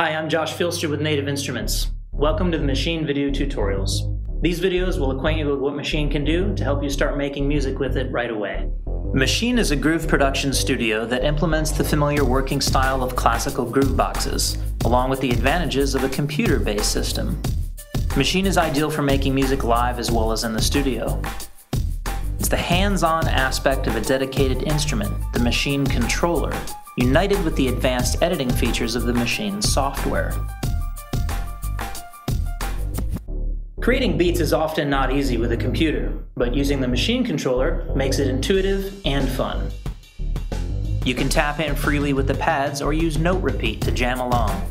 Hi, I'm Josh Filster with Native Instruments. Welcome to the Maschine Video Tutorials. These videos will acquaint you with what Maschine can do to help you start making music with it right away. Maschine is a groove production studio that implements the familiar working style of classical groove boxes, along with the advantages of a computer-based system. Maschine is ideal for making music live as well as in the studio. It's the hands-on aspect of a dedicated instrument, the Maschine controller, united with the advanced editing features of the Maschine's software. Creating beats is often not easy with a computer, but using the Maschine controller makes it intuitive and fun. You can tap in freely with the pads or use Note Repeat to jam along.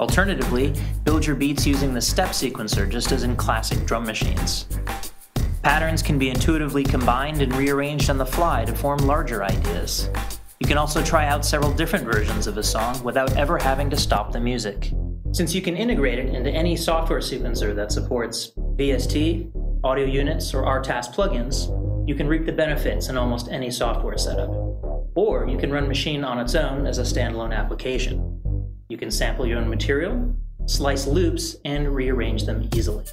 Alternatively, build your beats using the step sequencer just as in classic drum machines. Patterns can be intuitively combined and rearranged on the fly to form larger ideas. You can also try out several different versions of a song without ever having to stop the music. Since you can integrate it into any software sequencer that supports VST, audio units, or RTAS plugins, you can reap the benefits in almost any software setup. Or you can run Maschine on its own as a standalone application. You can sample your own material, slice loops, and rearrange them easily.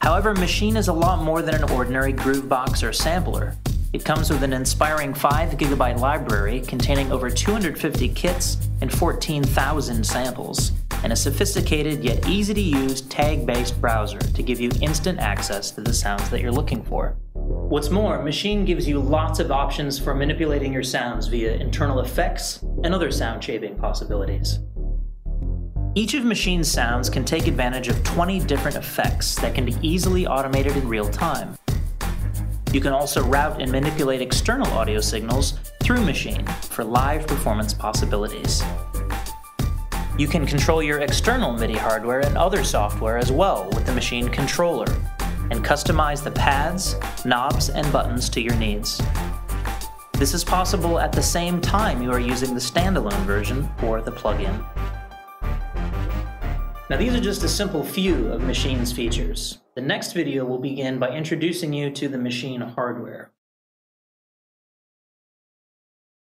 However, Maschine is a lot more than an ordinary groovebox or sampler. It comes with an inspiring 5GB library containing over 250 kits and 14,000 samples, and a sophisticated yet easy to use tag based browser to give you instant access to the sounds that you're looking for. What's more, Maschine gives you lots of options for manipulating your sounds via internal effects and other sound shaping possibilities. Each of Maschine's sounds can take advantage of 20 different effects that can be easily automated in real time. You can also route and manipulate external audio signals through Maschine for live performance possibilities. You can control your external MIDI hardware and other software as well with the Maschine controller, and customize the pads, knobs, and buttons to your needs. This is possible at the same time you are using the standalone version or the plugin. Now these are just a simple few of Maschine's features. The next video will begin by introducing you to the Maschine hardware.